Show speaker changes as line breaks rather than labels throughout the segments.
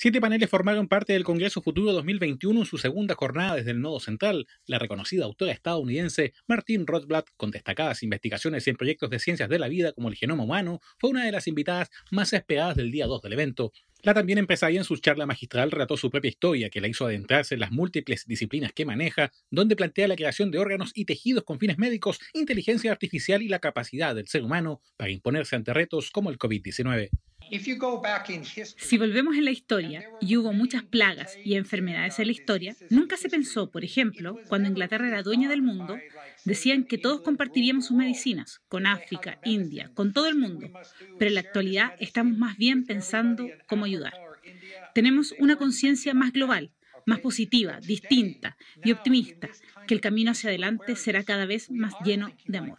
Siete paneles formaron parte del Congreso Futuro 2021 en su segunda jornada desde el Nodo Central. La reconocida autora estadounidense Martine Rothblatt, con destacadas investigaciones en proyectos de ciencias de la vida como el genoma humano, fue una de las invitadas más esperadas del día 2 del evento. La también empresaria en su charla magistral relató su propia historia, que la hizo adentrarse en las múltiples disciplinas que maneja, donde plantea la creación de órganos y tejidos con fines médicos, inteligencia artificial y la capacidad del ser humano para imponerse ante retos como el COVID-19.
Si volvemos en la historia, y hubo muchas plagas y enfermedades en la historia, nunca se pensó, por ejemplo, cuando Inglaterra era dueña del mundo, decían que todos compartiríamos sus medicinas, con África, India, con todo el mundo, pero en la actualidad estamos más bien pensando cómo ayudar. Tenemos una conciencia más global, más positiva, distinta y optimista, que el camino hacia adelante será cada vez más lleno de amor.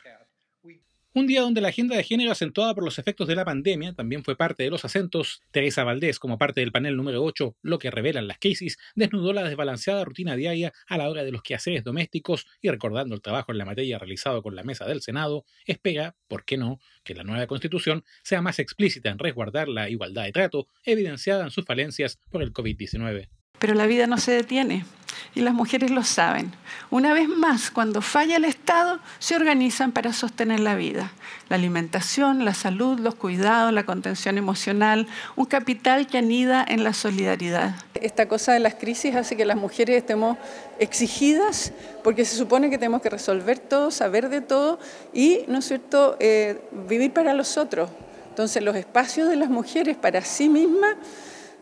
Un día donde la agenda de género acentuada por los efectos de la pandemia también fue parte de los acentos, Teresa Valdés, como parte del panel número 8, lo que revelan las crisis, desnudó la desbalanceada rutina diaria a la hora de los quehaceres domésticos y recordando el trabajo en la materia realizado con la mesa del Senado, espera, ¿por qué no?, que la nueva constitución sea más explícita en resguardar la igualdad de trato, evidenciada en sus falencias por el COVID-19.
Pero la vida no se detiene y las mujeres lo saben. Una vez más, cuando falla el Estado, se organizan para sostener la vida. La alimentación, la salud, los cuidados, la contención emocional, un capital que anida en la solidaridad. Esta cosa de las crisis hace que las mujeres estemos exigidas porque se supone que tenemos que resolver todo, saber de todo y, ¿no es cierto?, eh, vivir para los otros. Entonces, los espacios de las mujeres para sí mismas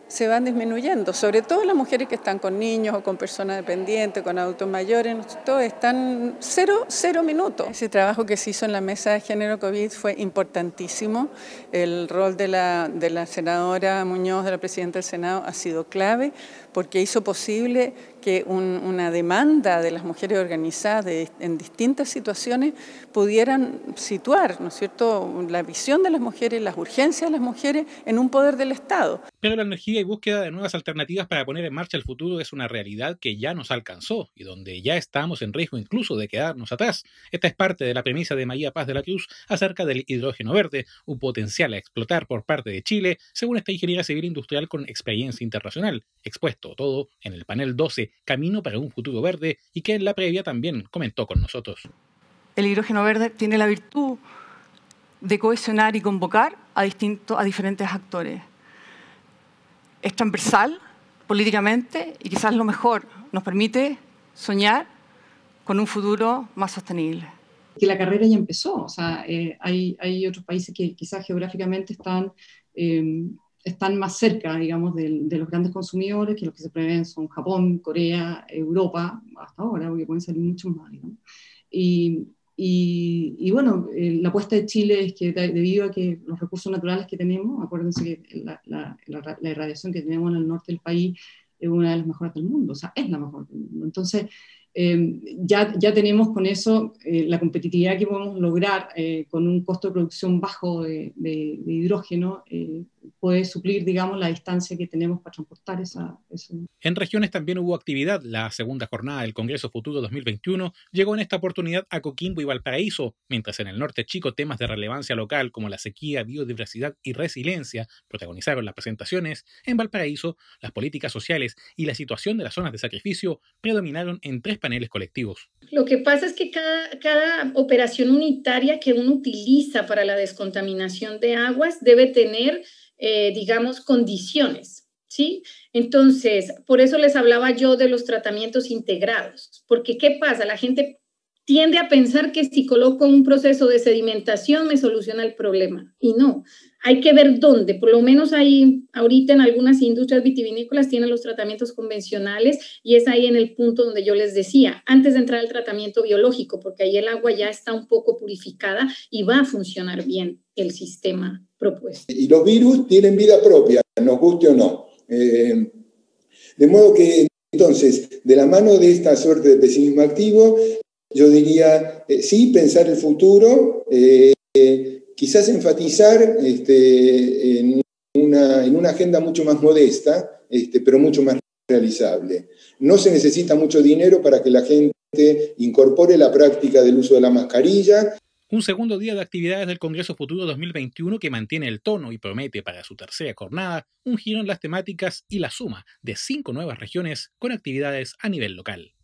se van disminuyendo, sobre todo las mujeres que están con niños o con personas dependientes, con adultos mayores, todos están cero, cero minutos. Ese trabajo que se hizo en la mesa de género COVID fue importantísimo. El rol de la, de la senadora Muñoz, de la presidenta del Senado, ha sido clave porque hizo posible que una demanda de las mujeres organizadas en distintas situaciones pudieran situar, ¿no es cierto?, la visión de las mujeres, las urgencias de las mujeres en un poder del Estado.
Pero la energía y búsqueda de nuevas alternativas para poner en marcha el futuro es una realidad que ya nos alcanzó y donde ya estamos en riesgo incluso de quedarnos atrás. Esta es parte de la premisa de María Paz de la Cruz acerca del hidrógeno verde, un potencial a explotar por parte de Chile, según esta ingeniera civil industrial con experiencia internacional, expuesto todo en el panel 12 Camino para un futuro verde y que en la previa también comentó con nosotros.
El hidrógeno verde tiene la virtud de cohesionar y convocar a, distintos, a diferentes actores. Es transversal políticamente y quizás lo mejor, nos permite soñar con un futuro más sostenible.
Que la carrera ya empezó, o sea, eh, hay, hay, otros países que quizás geográficamente están eh, están más cerca, digamos, de, los grandes consumidores, que los que se prevén son Japón, Corea, Europa, hasta ahora, porque pueden salir muchos más, Y, y, bueno, eh, la apuesta de Chile es que debido a que los recursos naturales que tenemos, acuérdense que la, la, la, irradiación que tenemos en el norte del país es una de las mejores del mundo, o sea, es la mejor del mundo. Entonces, eh, ya, ya tenemos con eso eh, la competitividad que podemos lograr con un costo de producción bajo de, de, de hidrógeno puede suplir, digamos, la distancia que tenemos para transportar esa, eso.
En regiones también hubo actividad. La segunda jornada del Congreso Futuro 2021 llegó en esta oportunidad a Coquimbo y Valparaíso, mientras en el norte chico temas de relevancia local como la sequía, biodiversidad y resiliencia protagonizaron las presentaciones, en Valparaíso las políticas sociales y la situación de las zonas de sacrificio predominaron en tres paneles colectivos.
Lo que pasa es que cada, cada operación unitaria que uno utiliza para la descontaminación de aguas debe tener eh, digamos, condiciones, ¿sí? Entonces, por eso les hablaba yo de los tratamientos integrados, porque ¿qué pasa? La gente tiende a pensar que si coloco un proceso de sedimentación me soluciona el problema, y no. Hay que ver dónde, por lo menos ahí, ahorita en algunas industrias vitivinícolas tienen los tratamientos convencionales y es ahí en el punto donde yo les decía, antes de entrar al tratamiento biológico, porque ahí el agua ya está un poco purificada y va a funcionar bien el sistema propuesto.
Y los virus tienen vida propia, nos guste o no. Eh, de modo que entonces, de la mano de esta suerte de pesimismo activo, yo diría, eh, sí, pensar el futuro, eh, quizás enfatizar este, en, una, en, una, agenda mucho más modesta, este, pero mucho más realizable. No se necesita mucho dinero para que la gente incorpore la práctica del uso de la mascarilla,
Un segundo día de actividades del Congreso Futuro 2021 que mantiene el tono y promete para su tercera jornada un giro en las temáticas y la suma de cinco nuevas regiones con actividades a nivel local.